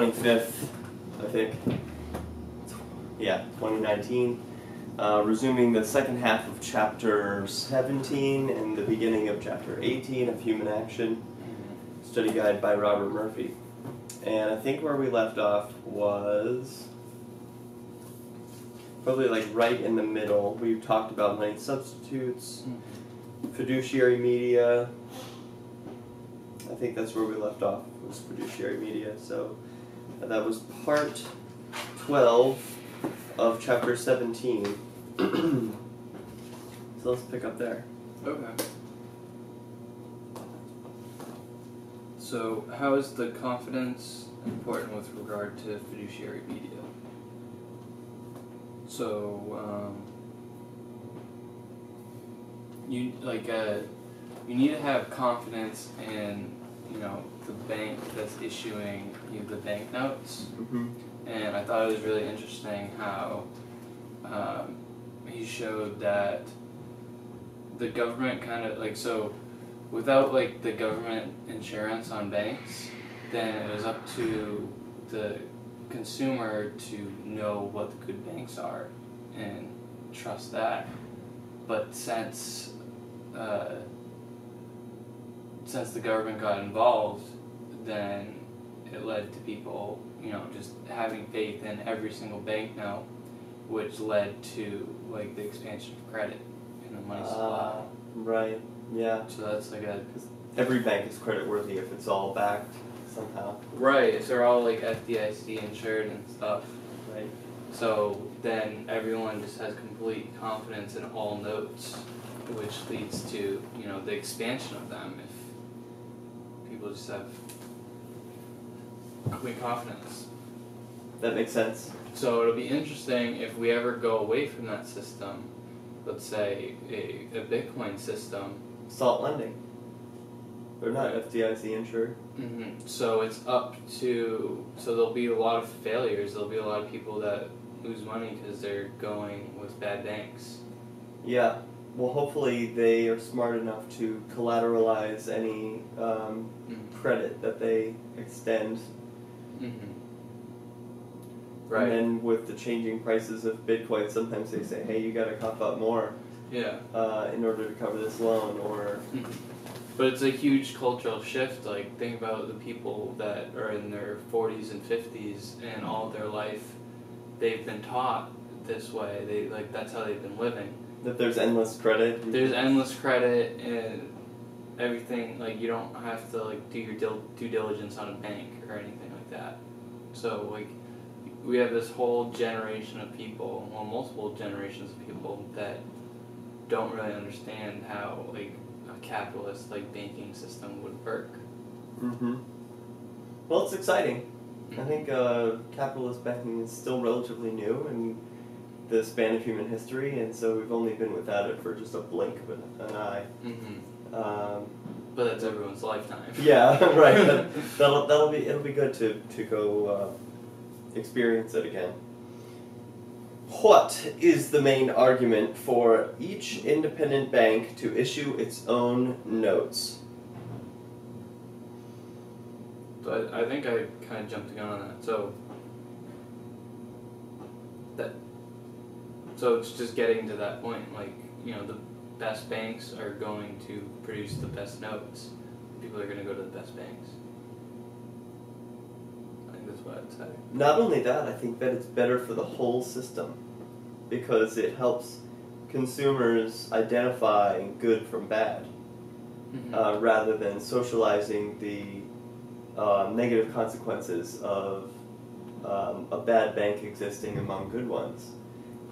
25th, I think. Yeah, 2019. Uh, resuming the second half of chapter 17 and the beginning of chapter 18 of Human Action, study guide by Robert Murphy. And I think where we left off was probably like right in the middle. We talked about money substitutes, fiduciary media. I think that's where we left off was fiduciary media. So uh, that was part 12 of chapter 17. so let's pick up there. Okay. So, how is the confidence important with regard to fiduciary media? So, um, you like uh, you need to have confidence in you know the bank that's issuing you the banknotes, Mm-hmm. and I thought it was really interesting how um, he showed that the government kind of like so without like the government insurance on banks, then it was up to the consumer to know what the good banks are and trust that. But since uh, since the government got involved, then it led to people, you know, just having faith in every single bank now, which led to like the expansion of credit in the money supply. Uh, right. Yeah. So that's like a Every bank is creditworthy if it's all backed somehow. right. If they're all like FDIC insured and stuff, Right. so then everyone just has complete confidence in all notes, which leads to you know the expansion of them if people just have complete confidence. That makes sense. So it'll be interesting if we ever go away from that system. Let's say a, a Bitcoin system. Salt lending. They're not. FDIC insured. hmm So it's up to so there'll be a lot of failures. There'll be a lot of people that lose money because they're going with bad banks. Yeah. Well, hopefully they are smart enough to collateralize any um, Mhm. credit that they extend. Hmm And then with the changing prices of Bitcoin, sometimes they say, "Hey, you got to cough up more Yeah. uh, in order to cover this loan," or Mhm. But it's a huge cultural shift. Like, think about the people that are in their 40s and 50s, and all their life they've been taught this way. They like that's how they've been living. that there's endless credit. There's endless credit and everything. Like, you don't have to like do your dil- due diligence on a bank or anything that. So like, we have this whole generation of people, well, multiple generations of people that don't really understand how like a capitalist like banking system would work. Mm-hmm. Well, it's exciting. I think uh, capitalist banking is still relatively new in the span of human history, and so we've only been without it for just a blink of an, an eye. hmm Um, But that's everyone's lifetime. yeah, right. That, that'll that'll be it'll be good to to go uh, experience it again. What is the main argument for each independent bank to issue its own notes? So I, I think I kind of jumped the gun on that. So that so it's just getting to that point. Like you know, the best banks are going to produce the best notes. People are going to go to the best banks. I think that's what I'd say. Not only that, I think that it's better for the whole system because it helps consumers identify good from bad Mhm. uh, rather than socializing the um, negative consequences of um, a bad bank existing among good ones.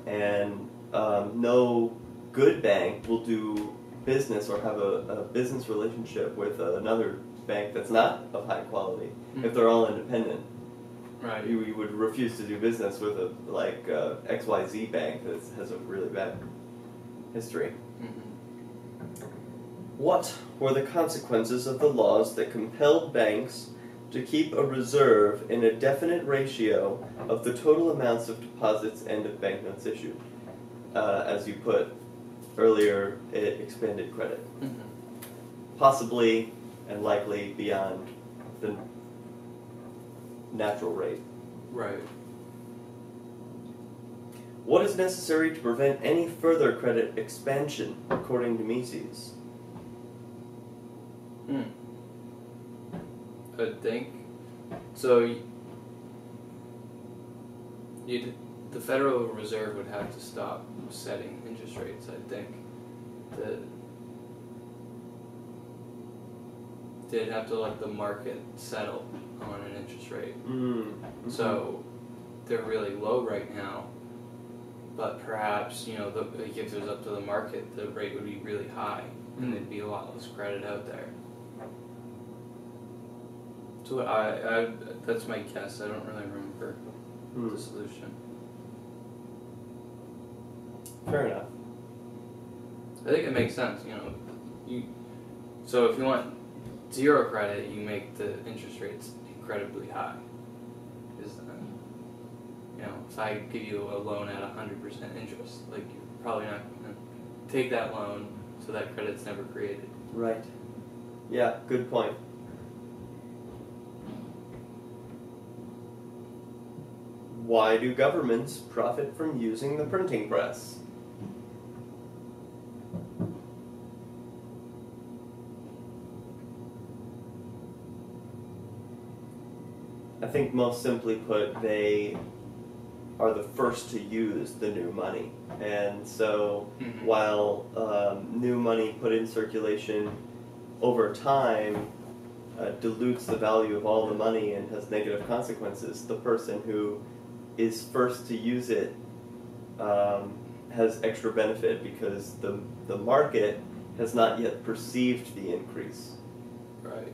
And um, no good bank will do business or have a, a business relationship with another bank that's not of high quality if they're all independent right. you, you would refuse to do business with a like uh, XYZ bank that has a really bad history. Mhm. What were the consequences of the laws that compelled banks to keep a reserve in a definite ratio of the total amounts of deposits and of banknotes issued? Uh, as you put earlier, it expanded credit, Mhm. possibly and likely beyond the natural rate. Right. What is necessary to prevent any further credit expansion, according to Mises? Hmm. I think so. You'd, the Federal Reserve would have to stop setting interest rates. I think that they'd have to let the market settle on an interest rate. Mm. So they're really low right now. But perhaps you know, the, like if it was up to the market, the rate would be really high, and there'd be a lot less credit out there. So I, I that's my guess. I don't really remember Mm. the solution. Fair enough. I think it makes sense. You know, you so if you want zero credit, you make the interest rates incredibly high. Is then you know if I give you a loan at hundred percent interest, like you're probably not going to take that loan, so that credit's never created. Right. Yeah, good point. Why do governments profit from using the printing press? I think most simply put, they are the first to use the new money. And so Mhm. while um, new money put in circulation over time uh, dilutes the value of all the money and has negative consequences, the person who is first to use it um, has extra benefit because the, the market has not yet perceived the increase. Right.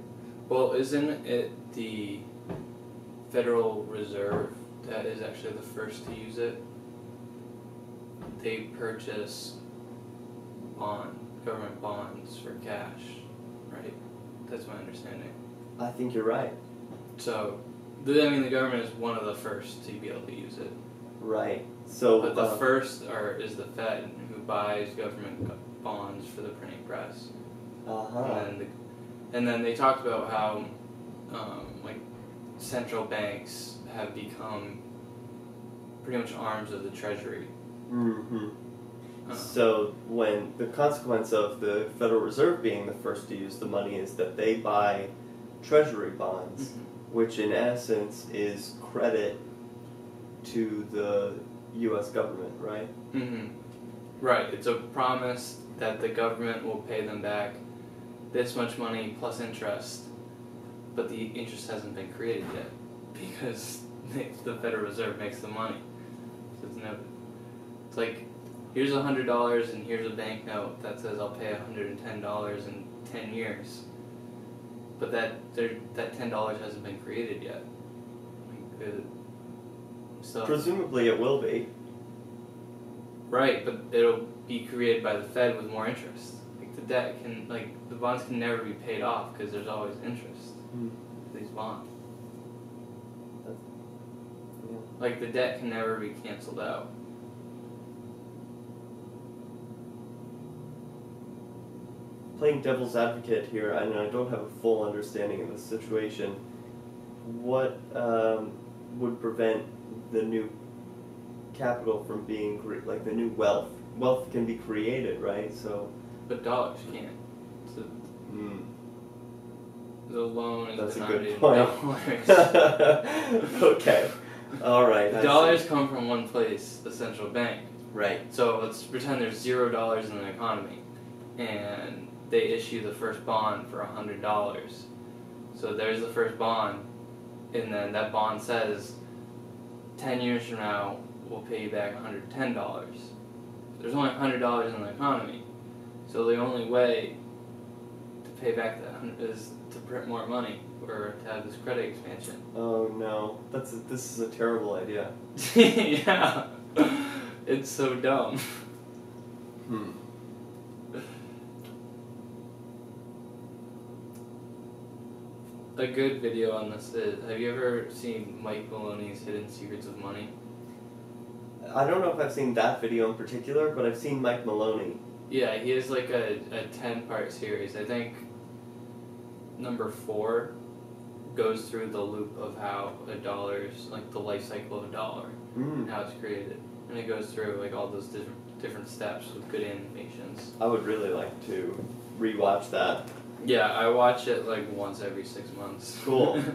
Well, isn't it the Federal Reserve that is actually the first to use it? They purchase bond government bonds for cash, right? That's my understanding. I think you're right. So, I mean, the government is one of the first to be able to use it. Right. So, But the uh, first are is the Fed who buys government bonds for the printing press. uh-huh. And then, the, and then they talked about how um, like central banks have become pretty much arms of the treasury. hmm Uh, So when the consequence of the Federal Reserve being the first to use the money is that they buy treasury bonds, which in essence is credit to the U.S. government, right? hmm Right. It's a promise that the government will pay them back this much money plus interest, but the interest hasn't been created yet because the Federal Reserve makes the money. So it's no. It's like here's a hundred dollars and here's a banknote that says I'll pay a hundred and ten dollars in ten years, but that there that ten dollars hasn't been created yet. Like, uh, so Presumably, it will be. Right, but it'll be created by the Fed with more interest. Like the debt can, like the bonds can never be paid off because there's always interest. These bonds, Yeah. like the debt can never be canceled out. Playing devil's advocate here, and I don't have a full understanding of the situation. What um, would prevent the new capital from being cre- like the new wealth? Wealth can be created, right? So. But dollars can't. So hmm. The loan is That's a good in point. dollars. okay. All right. I The see. dollars come from one place, the central bank. Right. So let's pretend there's zero dollars in the economy, and they issue the first bond for a hundred dollars. So there's the first bond, and then that bond says, ten years from now we'll pay you back hundred ten dollars. There's only hundred dollars in the economy, so the only way to pay back that hundred is to print more money or to have this credit expansion. Oh no, that's a, this is a terrible idea. yeah, it's so dumb. Hmm. A good video on this is have you ever seen Mike Maloney's Hidden Secrets of Money? I don't know if I've seen that video in particular, but I've seen Mike Maloney. Yeah, he has like a, a 10 part series. I think number four goes through the loop of how a dollar's like the life cycle of a dollar Mm. and how it's created, and it goes through like all those different different steps with good animations. I would really like to rewatch that. Yeah, I watch it like once every six months. Cool.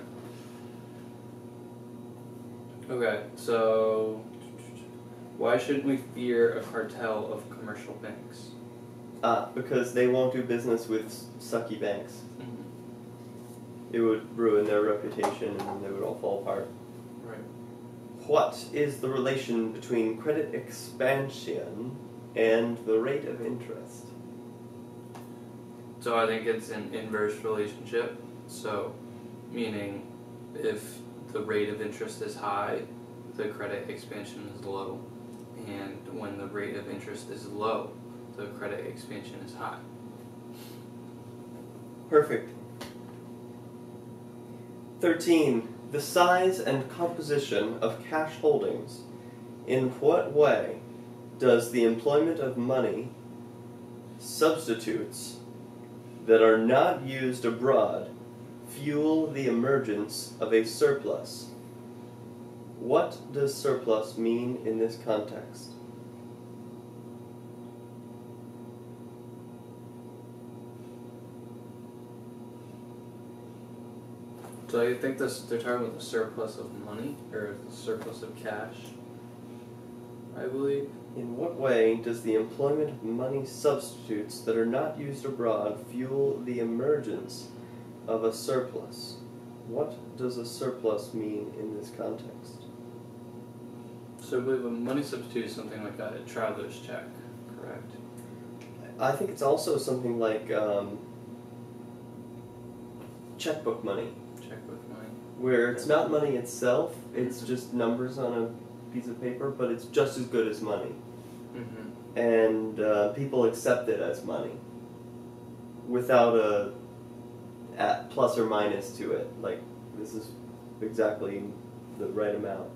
okay, so why shouldn't we fear a cartel of commercial banks? Uh, because they won't do business with sucky banks. It would ruin their reputation and they would all fall apart. Right. What is the relation between credit expansion and the rate of interest? So I think it's an inverse relationship. So, meaning if the rate of interest is high, the credit expansion is low. And when the rate of interest is low, the credit expansion is high. Perfect. 13. The size and composition of cash holdings. In what way does the employment of money substitutes that are not used abroad fuel the emergence of a surplus? What does surplus mean in this context? So I think this they're talking about the surplus of money or the surplus of cash. I believe. In what way does the employment of money substitutes that are not used abroad fuel the emergence of a surplus? What does a surplus mean in this context? So I believe a money substitute is something like a traveler's check, correct? I think it's also something like um, Checkbook money. Where it's not money itself, it's just numbers on a piece of paper, but it's just as good as money. Mm-hmm. and uh, people accept it as money without a at plus or minus to it. Like this is exactly the right amount,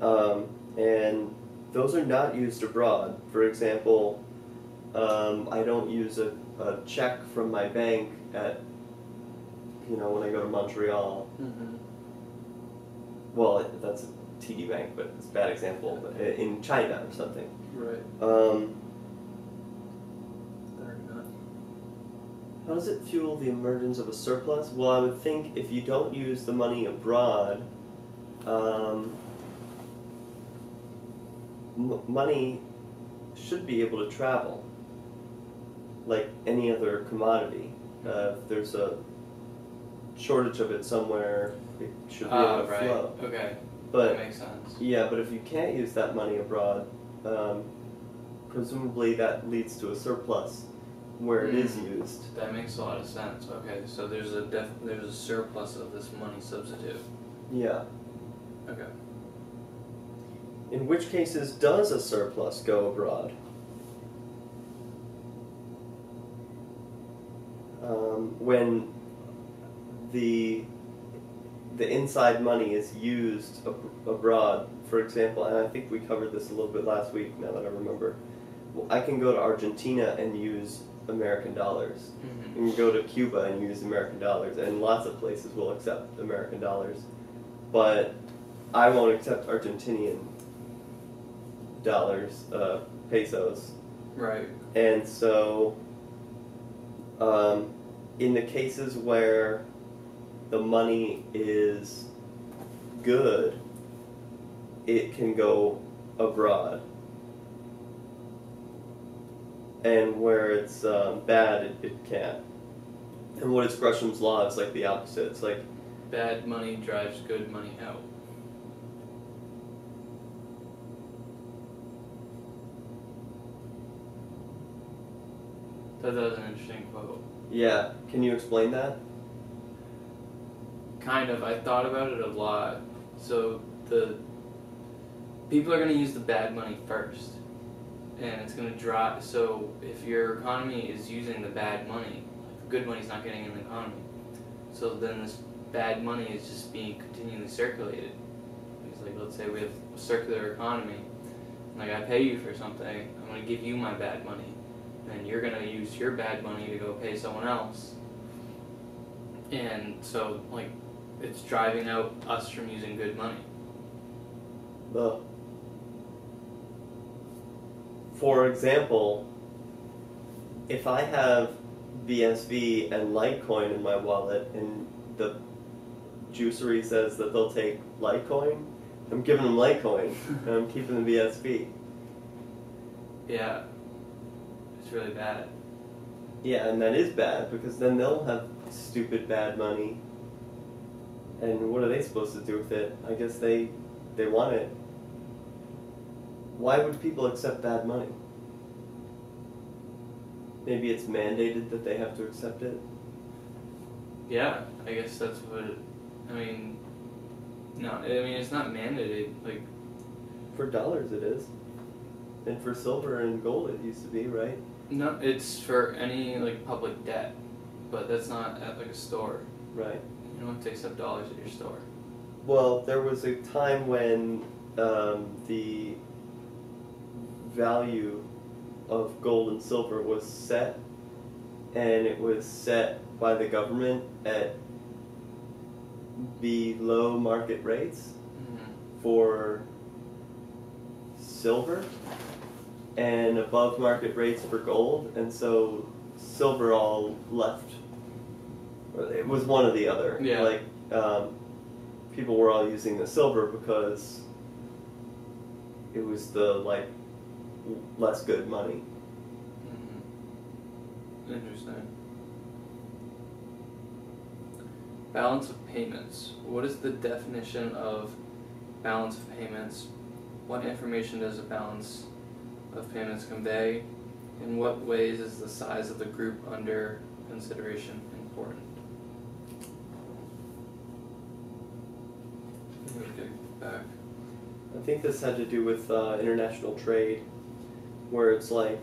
um, and those are not used abroad. For example, um, I don't use a, a check from my bank at you know when I go to Montreal. Mm-hmm. Well, that's a TD Bank, but it's a bad example. But in China or something. Right. Um, How does it fuel the emergence of a surplus? Well, I would think if you don't use the money abroad, um, m- money should be able to travel like any other commodity. Uh, if there's a shortage of it somewhere, it should be Ah, able to right. flow. Okay. But that makes sense. yeah, but if you can't use that money abroad, um, presumably that leads to a surplus where it is Mm. used. That makes a lot of sense. Okay, so there's a def- there's a surplus of this money substitute. Yeah. Okay. In which cases does a surplus go abroad? Um, when the the inside money is used ab- abroad, for example, and I think we covered this a little bit last week. Now that I remember, well, I can go to Argentina and use American dollars. Mm-hmm. You can go to Cuba and use American dollars, and lots of places will accept American dollars. But I won't accept Argentinian dollars, uh, pesos. Right. And so, um, in the cases where the money is good, it can go abroad. And where it's um, bad, it, it can't. And what is Gresham's law? It's like the opposite. It's like Bad money drives good money out. That, that was an interesting quote. Yeah, can you explain that? Kind of. I thought about it a lot. So the people are going to use the bad money first, and it's going to drop. So if your economy is using the bad money, the good money's not getting in the economy. So then this bad money is just being continually circulated. It's like let's say we have a circular economy. Like I pay you for something, I'm going to give you my bad money, and you're going to use your bad money to go pay someone else. And so like it's driving out us from using good money. The for example, if I have BSV and Litecoin in my wallet and the juicery says that they'll take Litecoin, I'm giving them Litecoin and I'm keeping the BSV. Yeah, it's really bad. Yeah, and that is bad because then they'll have stupid bad money. And what are they supposed to do with it? I guess they they want it. Why would people accept bad money? Maybe it's mandated that they have to accept it. Yeah, I guess that's what. I mean, no, I mean it's not mandated. Like, For dollars, it is. And for silver and gold, it used to be, right? no, it's for any like public debt, but that's not at like a store. Right. You don't have to accept dollars at your store. Well, there was a time when um, the value of gold and silver was set, and it was set by the government at below market rates Mm-hmm. for silver and above market rates for gold, and so silver all left. It was one or the other. Yeah. Like um, people were all using the silver because it was the like less good money. Mm-hmm. Interesting. Balance of payments. What is the definition of balance of payments? What information does a balance of payments convey? In what ways is the size of the group under consideration important? I think this had to do with uh, international trade, where it's like,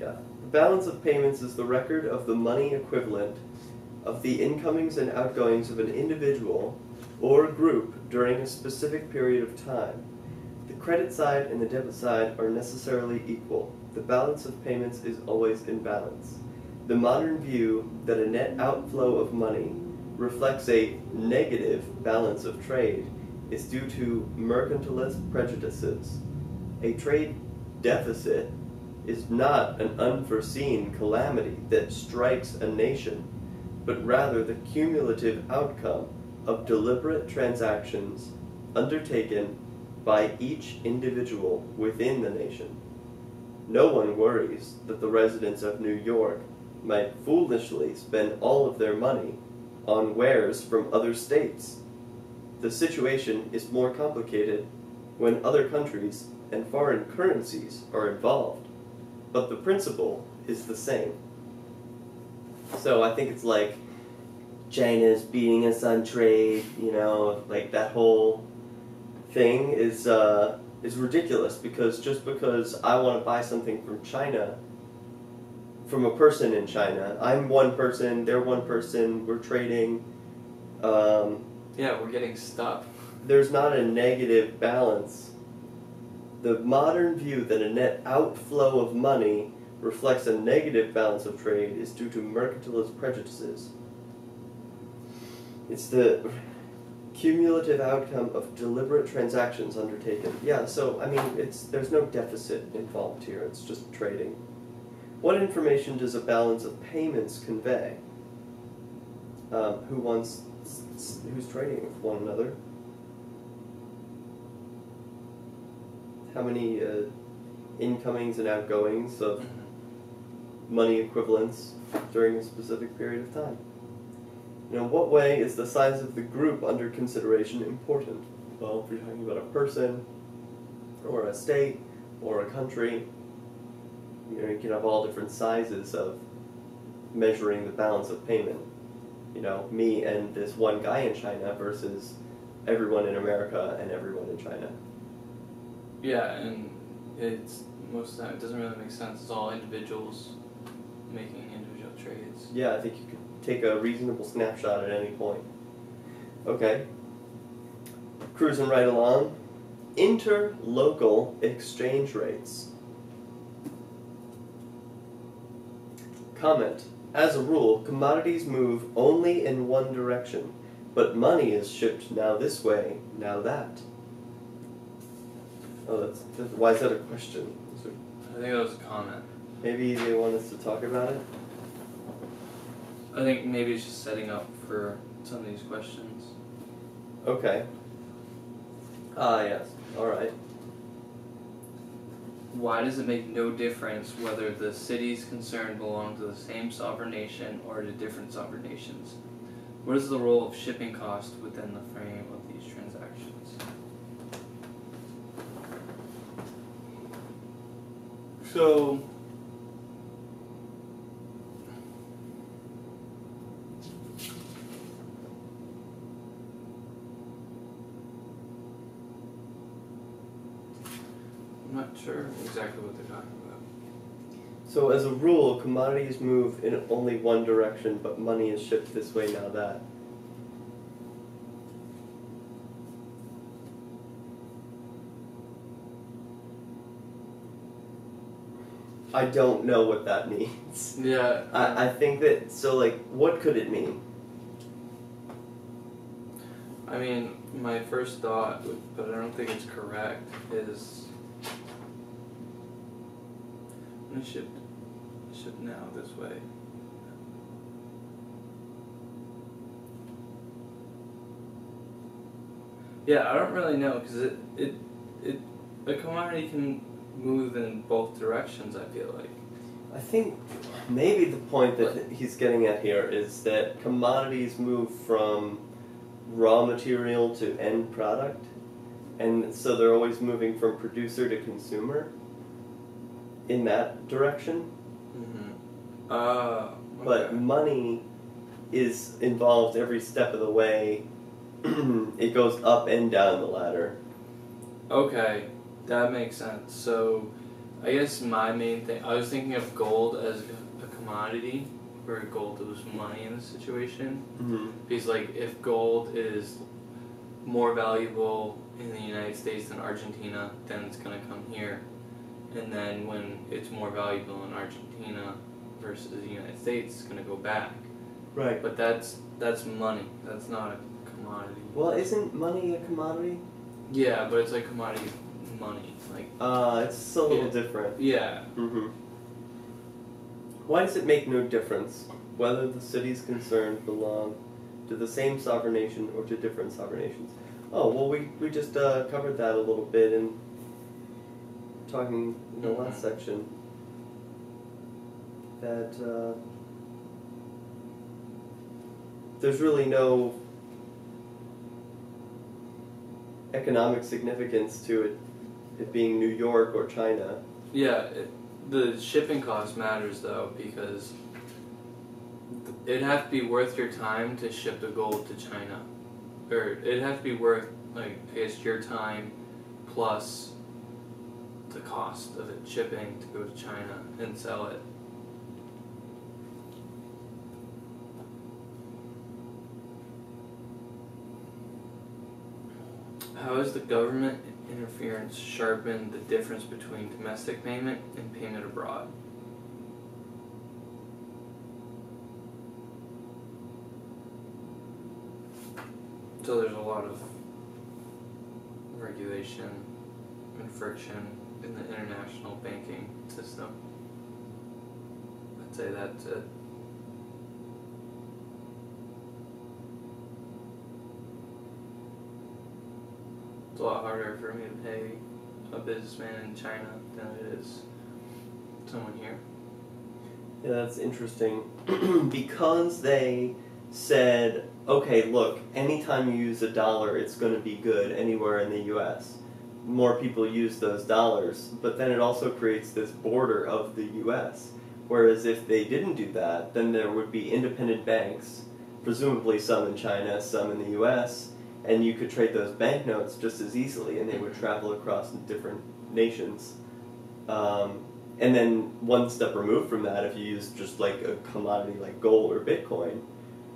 yeah, the balance of payments is the record of the money equivalent of the incomings and outgoings of an individual or group during a specific period of time. The credit side and the debit side are necessarily equal. The balance of payments is always in balance. The modern view that a net outflow of money reflects a negative balance of trade is due to mercantilist prejudices. A trade deficit is not an unforeseen calamity that strikes a nation, but rather the cumulative outcome of deliberate transactions undertaken by each individual within the nation. No one worries that the residents of New York might foolishly spend all of their money on wares from other states. The situation is more complicated when other countries and foreign currencies are involved, but the principle is the same. So I think it's like China's beating us on trade, you know, like that whole thing is uh, is ridiculous because just because I want to buy something from China, from a person in China, I'm one person, they're one person, we're trading. Um, Yeah, we're getting stuff. there's not a negative balance. The modern view that a net outflow of money reflects a negative balance of trade is due to mercantilist prejudices. It's the cumulative outcome of deliberate transactions undertaken. Yeah, so I mean, it's there's no deficit involved here. It's just trading. What information does a balance of payments convey? Um, who wants who's trading with one another? How many uh, incomings and outgoings of money equivalents during a specific period of time? You know, what way is the size of the group under consideration important? Well, if you're talking about a person, or a state, or a country, you know, you can have all different sizes of measuring the balance of payment. You know, me and this one guy in China versus everyone in America and everyone in China. Yeah, and it's most of the time it doesn't really make sense. It's all individuals making individual trades. Yeah, I think you could take a reasonable snapshot at any point. Okay. Cruising right along. Interlocal exchange rates. Comment. As a rule, commodities move only in one direction. but money is shipped now this way, now that. Oh, that's, that's why is that a question? I think that was a comment. Maybe they want us to talk about it. I think maybe it's just setting up for some of these questions. Okay. Ah, yes. All right. Why does it make no difference whether the cities concerned belong to the same sovereign nation or to different sovereign nations? What is the role of shipping cost within the frame of these transactions? So, I'm not sure exactly what they're talking about. So as a rule, commodities move in only one direction, but money is shipped this way now that. I don't know what that means. Yeah, I, I think that so like what could it mean? I mean, my first thought, but I don't think it's correct, is Should should now this way. Yeah, I don't really know because it, it it a commodity can move in both directions. I feel like. I think maybe the point that he's getting at here is that commodities move from raw material to end product, and so they're always moving from producer to consumer in that direction. Mm-hmm. Uh, But money is involved every step of the way. it goes up and down the ladder. Okay, that makes sense. So, I guess my main thing, I was thinking of gold as a commodity, where gold was money in this situation. Mm-hmm. Because, like, if gold is more valuable in the United States than Argentina, then it's gonna come here. And then when it's more valuable in Argentina versus the United States, it's gonna go back. Right. But that's that's money. That's not a commodity. Well, isn't money a commodity? Yeah, but it's like commodity money. Like, Uh, it's a little Yeah. different. yeah, Mm-hmm. Why does it make no difference whether the cities concerned belong to the same sovereign nation or to different sovereign nations? Oh, well, we, we just uh, covered that a little bit in talking in the last Mhm. section. That uh, there's really no economic significance to it, it being New York or China. yeah. It, the shipping cost matters though because it'd have to be worth your time to ship the gold to China, or it'd have to be worth like I guess your time plus the cost of it shipping to go to China and sell it. How has the government interference sharpened the difference between domestic payment and payment abroad? So there's a lot of regulation and friction in the international banking system. I'd say that's it. Uh, it's a lot harder for me to pay a businessman in China than it is someone here. Yeah, that's interesting. because they said, okay, look, anytime you use a dollar, it's going to be good anywhere in the US. More people use those dollars, but then it also creates this border of the US. Whereas if they didn't do that, then there would be independent banks, presumably some in China, some in the US, and you could trade those banknotes just as easily, and they would travel across different nations. Um, and then one step removed from that, if you use just like a commodity like gold or Bitcoin,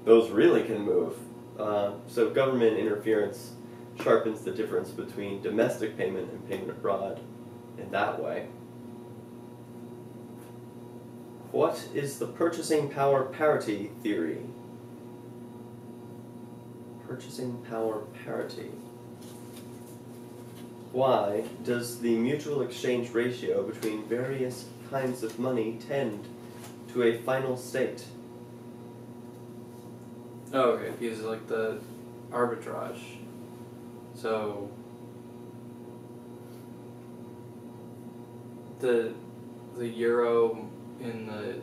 those really can move. Uh, so government interference sharpens the difference between domestic payment and payment abroad in that way. What is the purchasing power parity theory? purchasing power parity. Why does the mutual exchange ratio between various kinds of money tend to a final state? Oh, okay. Because like the arbitrage. So the the euro in the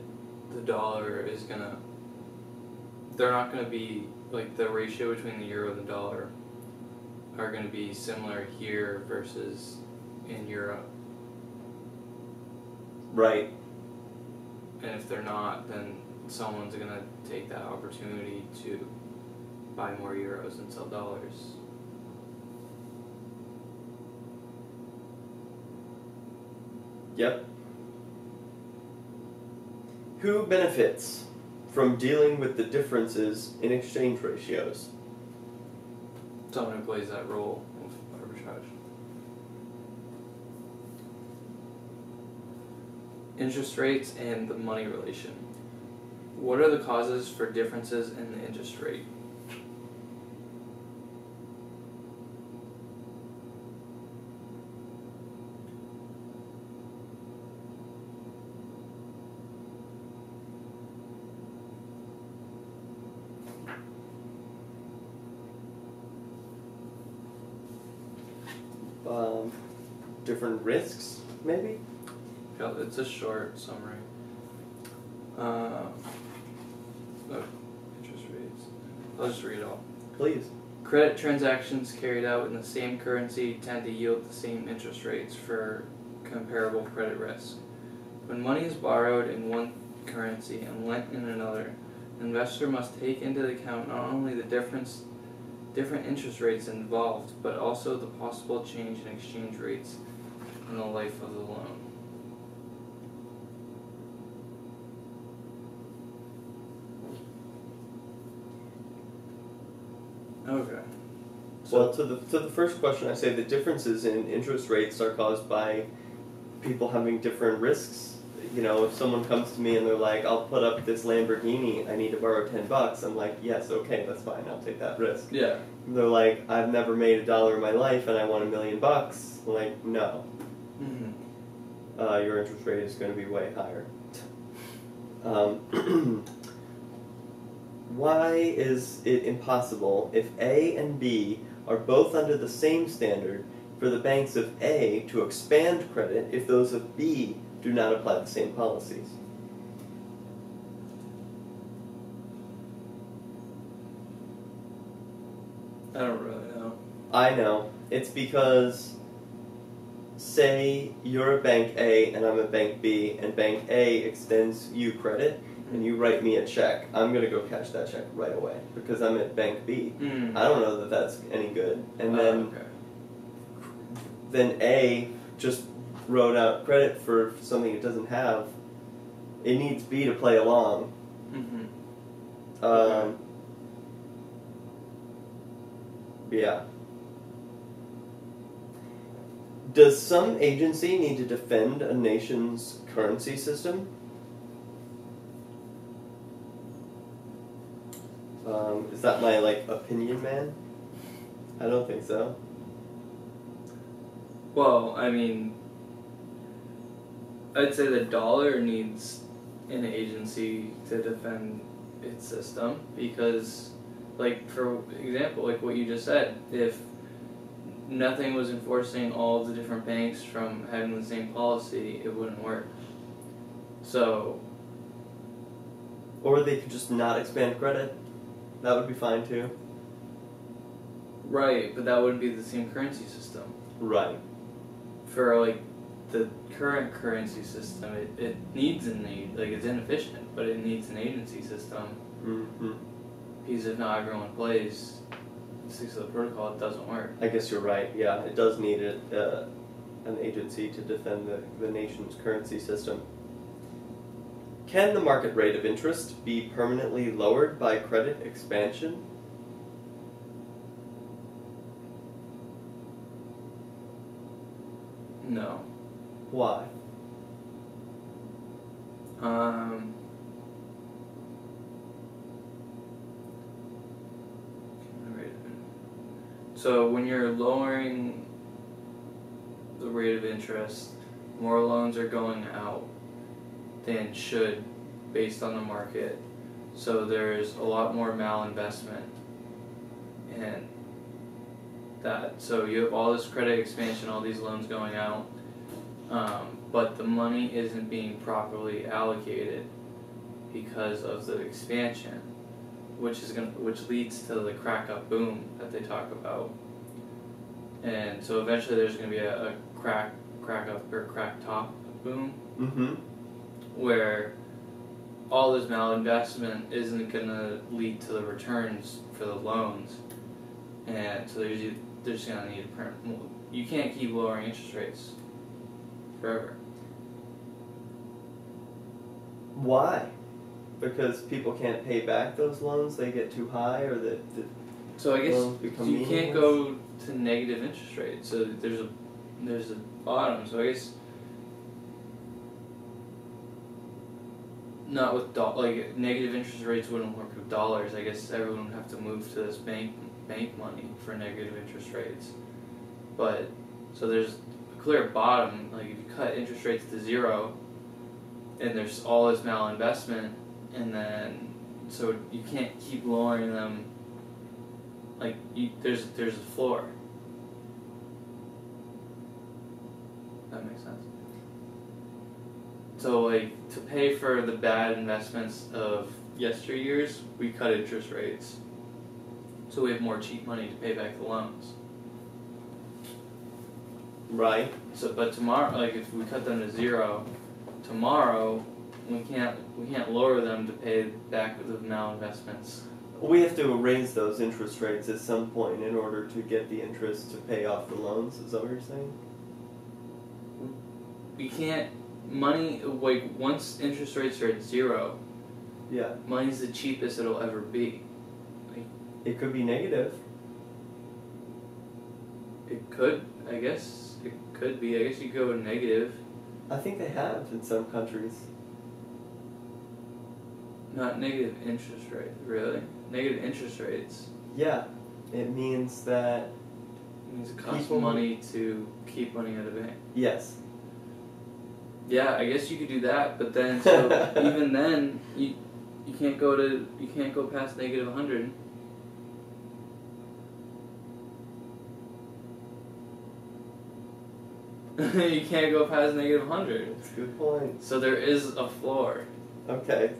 the dollar is gonna they're not gonna be like the ratio between the euro and the dollar are gonna be similar here versus in Europe. Right. And if they're not, then someone's gonna take that opportunity to buy more euros and sell dollars. Yep. Who benefits from dealing with the differences in exchange ratios? Someone who plays that role of arbitrage. Interest rates and the money relation. What are the causes for differences in the interest rate? Um, different risks, maybe? Yeah, it's a short summary. Um, oh, interest rates. I'll just read it all. Please. Credit transactions carried out in the same currency tend to yield the same interest rates for comparable credit risk. When money is borrowed in one currency and lent in another, an investor must take into account not only the difference different interest rates involved, but also the possible change in exchange rates in the life of the loan. Okay. Well, to the to the first question, I say the differences in interest rates are caused by people having different risks. You know, if someone comes to me and they're like, "I'll put up this Lamborghini. I need to borrow ten bucks," I'm like, "Yes, okay, that's fine. I'll take that risk." yeah. They're like, "I've never made a dollar in my life, and I want a million bucks." I'm like, no, Mm-hmm. uh, your interest rate is going to be way higher. Um, why is it impossible if A and B are both under the same standard for the banks of A to expand credit if those of B do not apply the same policies? I don't really know. I know. It's because, say you're a bank A and I'm a bank B, and bank A extends you credit, and you write me a check. I'm gonna go cash that check right away because I'm at bank B. Mm. I don't know that that's any good. And Oh, then okay. then A just wrote out credit for something it doesn't have. It needs B to play along. Mm-hmm. Um, Okay. Yeah. Does some agency need to defend a nation's currency system? Um, is that my like opinion, man? I don't think so. Well, I mean, I'd say the dollar needs an agency to defend its system because, like, for example, like what you just said, if nothing was enforcing all the different banks from having the same policy, it wouldn't work. So, Or they could just not expand credit. That would be fine too. right, but that wouldn't be the same currency system. Right. for like the current currency system, it, it needs an aid, like it's inefficient, but it needs an agency system. Mm-hmm. Because if not everyone plays sticks to the protocol, it doesn't work. I guess you're right. Yeah, it does need a, uh, an agency to defend the, the nation's currency system. Can the market rate of interest be permanently lowered by credit expansion? No. Why? Um. Can I read it? So when you're lowering the rate of interest, more loans are going out than should based on the market. So there's a lot more malinvestment and that. So you have all this credit expansion, all these loans going out, um, but the money isn't being properly allocated because of the expansion, which is going which leads to the crack up boom that they talk about. And so eventually there's going to be a, a crack crack up or crack top boom Mm-hmm. Where all this malinvestment isn't going to lead to the returns for the loans, and so there's they're just going to need a per- you can't keep lowering interest rates forever. Why? Because people can't pay back those loans, they get too high, or that the So I guess you can't go to negative interest rates. So there's a there's a bottom. So I guess not with do- like negative interest rates wouldn't work with dollars. I guess everyone would have to move to this bank bank money for negative interest rates. But so there's a clear bottom. Like if you cut interest rates to zero, and there's all this malinvestment, and then so you can't keep lowering them like you, there's there's a floor. That makes sense. So like to pay for the bad investments of yesteryears, we cut interest rates. So we have more cheap money to pay back the loans. right. So but tomorrow like if we cut them to zero, tomorrow we can't we can't lower them to pay back the malinvestments. We have to raise those interest rates at some point in order to get the interest to pay off the loans. Is that what you're saying? We can't money like once interest rates are at zero, Yeah. money's the cheapest it'll ever be. It could be negative. It could, I guess, it could be. I guess you go negative, I think they have in some countries. not negative interest rate, really. Negative interest rates Yeah. It means that means it costs money to keep money at a bank. yes. Yeah, I guess you could do that, but then so even then you you can't go to you can't go past negative hundred. you can't go past negative hundred. That's a good point. So there is a floor. Okay.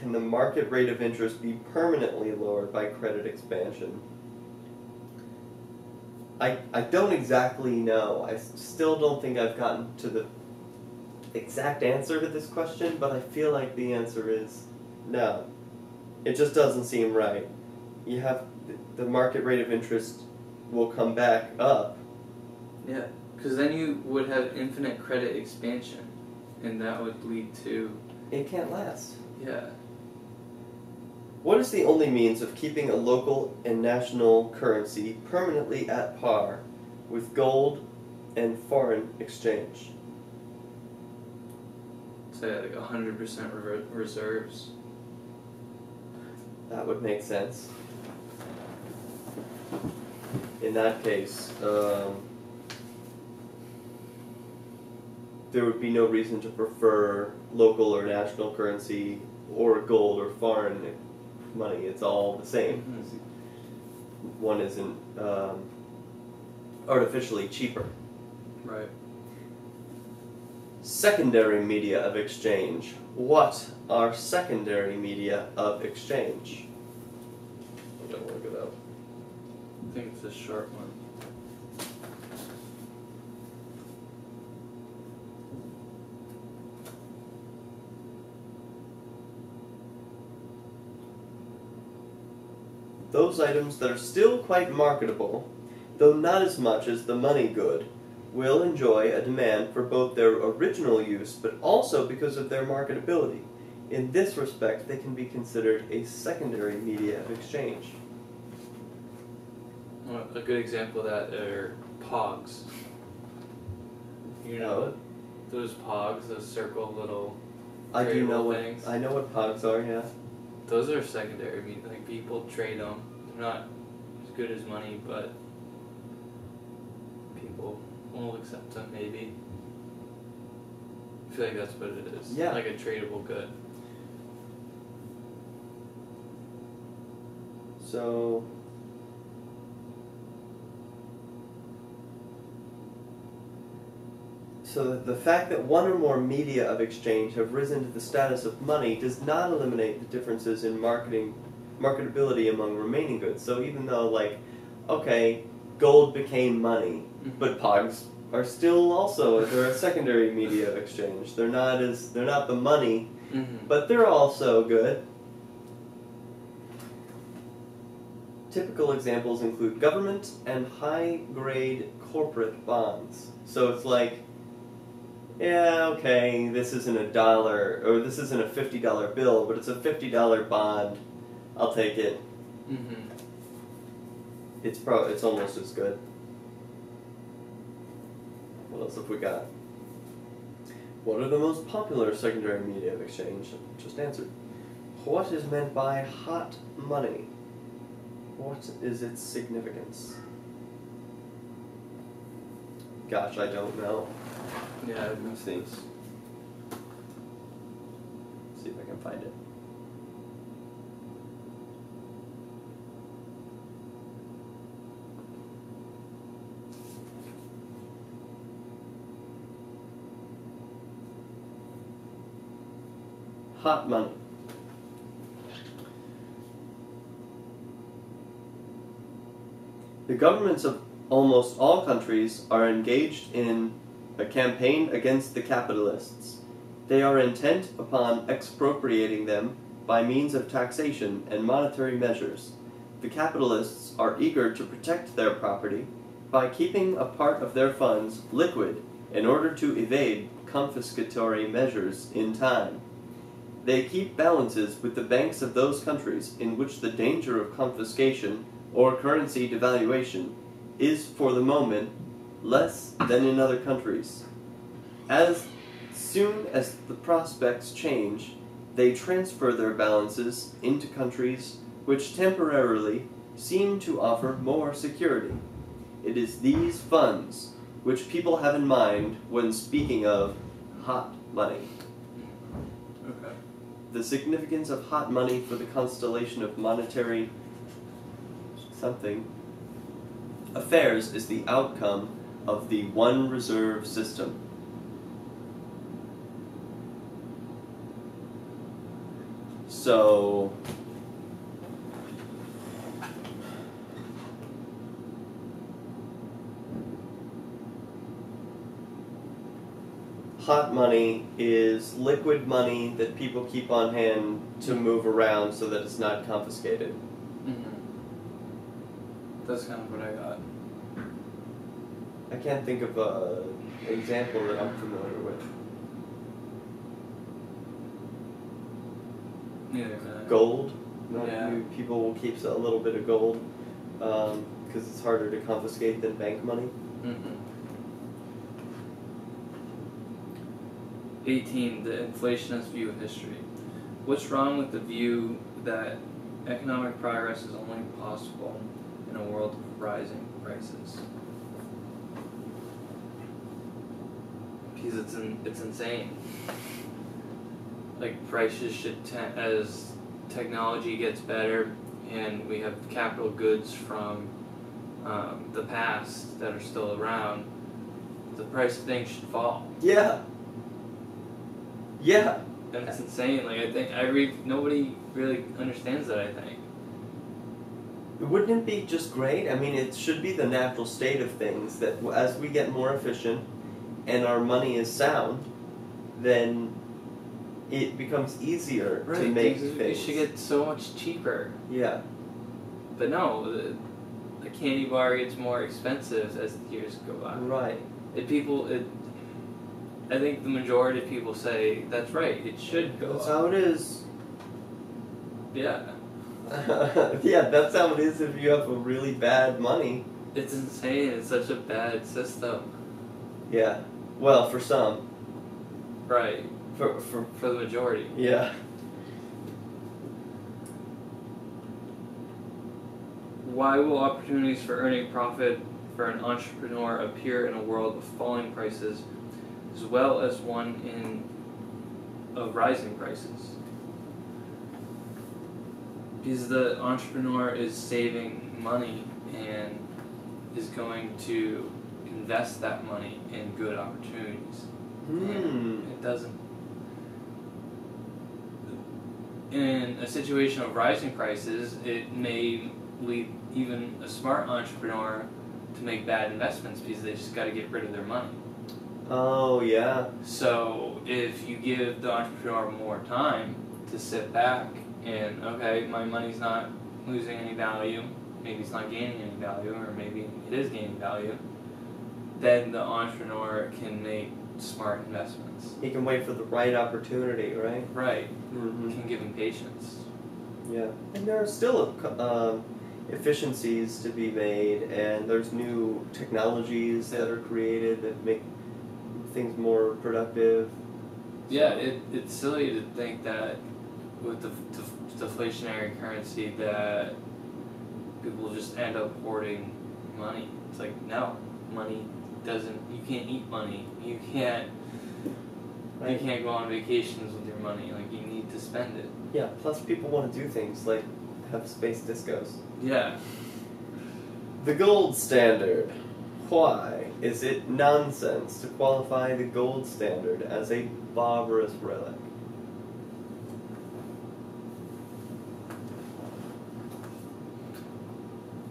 Can the market rate of interest be permanently lowered by credit expansion? I, I don't exactly know. I still don't think I've gotten to the exact answer to this question, but I feel like the answer is no. It just doesn't seem right. You have the market rate of interest will come back up. Yeah, because then you would have infinite credit expansion, and that would lead to It can't last. yeah. What is the only means of keeping a local and national currency permanently at par with gold and foreign exchange? Say like hundred percent reserves. That would make sense. In that case, um, there would be no reason to prefer local or national currency or gold or foreign money. It's all the same. One isn't um, artificially cheaper. Right. Secondary media of exchange. What are secondary media of exchange? I'm gonna look it up. I think it's a short one. Those items that are still quite marketable, though not as much as the money good, will enjoy a demand for both their original use but also because of their marketability. In this respect, they can be considered a secondary media of exchange. Well, A good example of that are pogs. You know those pogs, those circle little. I do know Tradable what. I know what pogs are. Yeah. Those are secondary. I mean, like people trade them, they're not as good as money, but people will accept them maybe. I feel like that's what it is. Yeah. Like a tradable good. So So the fact that one or more media of exchange have risen to the status of money does not eliminate the differences in marketing marketability among remaining goods. So even though like okay, gold became money, but pogs are still also they're a secondary media of exchange. They're not as they're not the money, Mm-hmm. but they're also good. Typical examples include government and high grade corporate bonds. So it's like, yeah, okay, this isn't a dollar, or this isn't a $50 bill, but it's a $50 bond. I'll take it. Mm-hmm. It's pro. It's almost as good. What else have we got? What are the most popular secondary media of exchange? Just answered. What is meant by hot money? What is its significance? Gosh, I don't know. Yeah. Me see. See if I can find it. Hot money. The governments of almost all countries are engaged in a campaign against the capitalists. They are intent upon expropriating them by means of taxation and monetary measures. The capitalists are eager to protect their property by keeping a part of their funds liquid in order to evade confiscatory measures in time. They keep balances with the banks of those countries in which the danger of confiscation or currency devaluation is for the moment less than in other countries. As soon as the prospects change, they transfer their balances into countries which temporarily seem to offer more security. It is these funds which people have in mind when speaking of hot money. Okay. The significance of hot money for the constellation of monetary something affairs is the outcome of the one reserve system. So hot money is liquid money that people keep on hand to move around so that it's not confiscated. Mm-hmm. That's kind of what I got. I can't think of a example that I'm familiar with. Neither can I. Gold. No, Yeah. you- People will keep a little bit of gold because it's harder to confiscate than bank money. Mm-hmm. 18. The inflationist view of history. What's wrong with the view that economic progress is only possible in a world of rising prices? Because it's in, it's insane. Like prices should te- as technology gets better and we have capital goods from um, the past that are still around, the price of things should fall. Yeah. Yeah. And it's insane. Like I think I read nobody really understands that. I think. Wouldn't it be just great? I mean, it should be the natural state of things that as we get more efficient and our money is sound, then it becomes easier to make things, things. It should get so much cheaper. yeah. But no, the, the candy bar gets more expensive as the years go by. Right. It people it. I think the majority of people say that's right. It should go That's up. how it is. Yeah, yeah, that's how it is if you have a really bad money. it's insane. It's such a bad system. Yeah. Well, for some. Right. For for For the majority. yeah. why will opportunities for earning profit for an entrepreneur appear in a world of falling prices as well as one in of rising prices? Because the entrepreneur is saving money and is going to invest that money in good opportunities. And it doesn't. In a situation of rising prices, it may lead even a smart entrepreneur to make bad investments because they just got to get rid of their money. Oh yeah. So if you give the entrepreneur more time to sit back and okay, my money's not losing any value, maybe it's not gaining any value, or maybe it is gaining value, then the entrepreneur can make smart investments. He can wait for the right opportunity, right? Right. Mm-hmm. Can give him patience. Yeah, and there are still um, efficiencies to be made, and there's new technologies that are created that make things more productive. Yeah, it, it's silly to think that with the def- deflationary currency that people just end up hoarding money. It's like no, money doesn't. You can't eat money. You can't. You can't go on vacations with your money. Like you need to spend it. Yeah. Plus, people want to do things like have space discos. Yeah. The gold standard. Why is it nonsense to qualify the gold standard as a barbarous relic?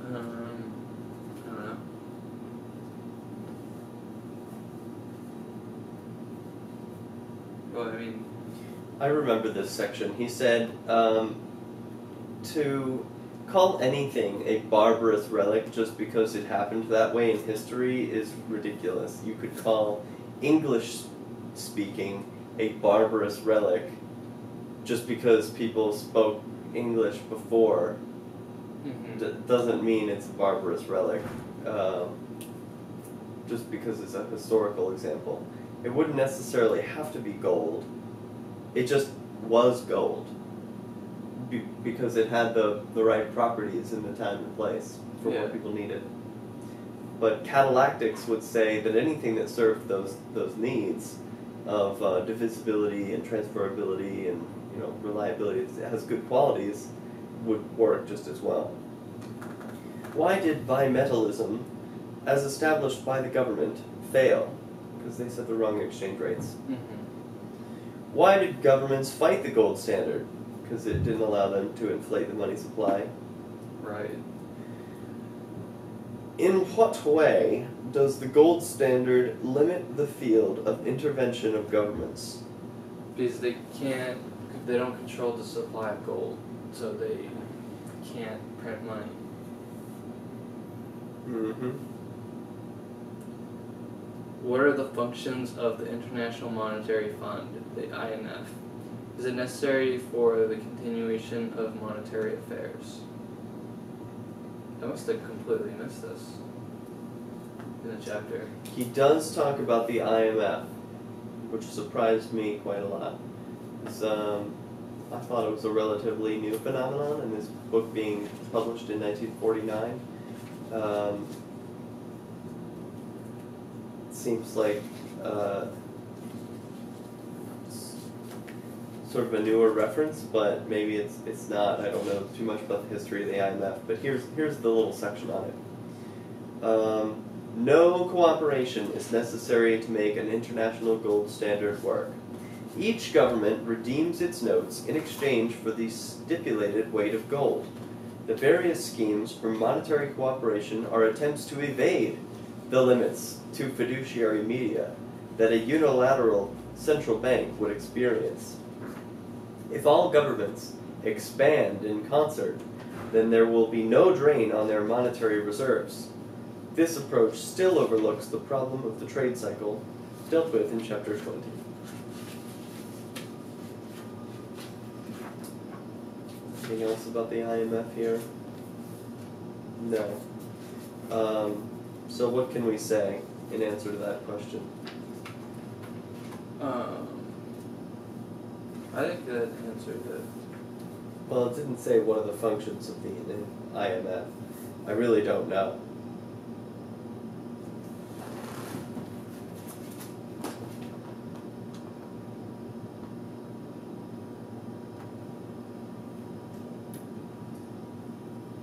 Um. I don't know. Well, I mean, I remember this section. He said um, to call anything a barbarous relic just because it happened that way in history is ridiculous. You could call English speaking a barbarous relic just because people spoke English before mhm. d- doesn't mean it's a barbarous relic. Um, just because it's a historical example, it wouldn't necessarily have to be gold. It just was gold be- because it had the, the right properties in the time and place for Yeah. what people needed. But Catallactics would say that anything that served those those needs of uh, divisibility and transferability and you know reliability it has good qualities would work just as well. Why did bimetallism, as established by the government, fail? Because they set the wrong exchange rates. Mhm. Why did governments fight the gold standard? Because it didn't allow them to inflate the money supply. Right. In what way does the gold standard limit the field of intervention of governments? Because they can't, they don't control the supply of gold, so they can't print money. Mm-hmm. What are the functions of the International Monetary Fund, the IMF? Is it necessary for the continuation of monetary affairs? I must have completely missed this in the chapter. He does talk about the IMF, which surprised me quite a lot. um, I thought it was a relatively new phenomenon, and this book being published in 1949 um, seems like uh, sort of a newer reference, but maybe it's it's not. I don't know too much about the history of the IMF, but here's here's the little section on it. Um, no cooperation is necessary to make an international gold standard work. Each government redeems its notes in exchange for the stipulated weight of gold. The various schemes for monetary cooperation are attempts to evade the limits to fiduciary media that a unilateral central bank would experience. If all governments expand in concert, then there will be no drain on their monetary reserves. This approach still overlooks the problem of the trade cycle dealt with in chapter 20. Anything else about the IMF here? No. Um, so, what can we say in answer to that question? Um, I think that answered it. Well, it didn't say one of the functions of the IMF. I really don't know.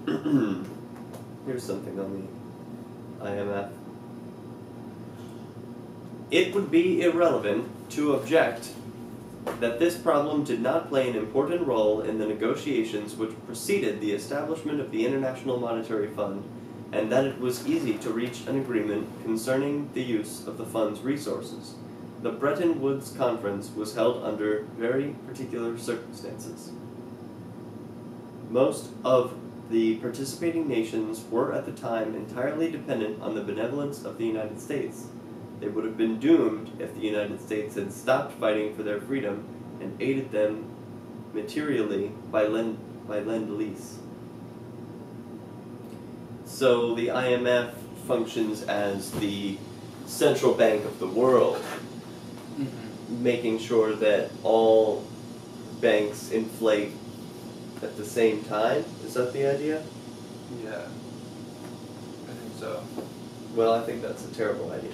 Here's something on the IMF. It would be irrelevant to object that this problem did not play an important role in the negotiations which preceded the establishment of the International Monetary Fund, and that it was easy to reach an agreement concerning the use of the fund's resources. The Bretton Woods Conference was held under very particular circumstances. Most of the participating nations were at the time entirely dependent on the benevolence of the United States. They would have been doomed if the United States had stopped fighting for their freedom and aided them materially by lend, by lend lease. So the IMF functions as the central bank of the world, Mm-hmm. making sure that all banks inflate at the same time. Is that the idea? Yeah. I think so. Well, I think that's a terrible idea.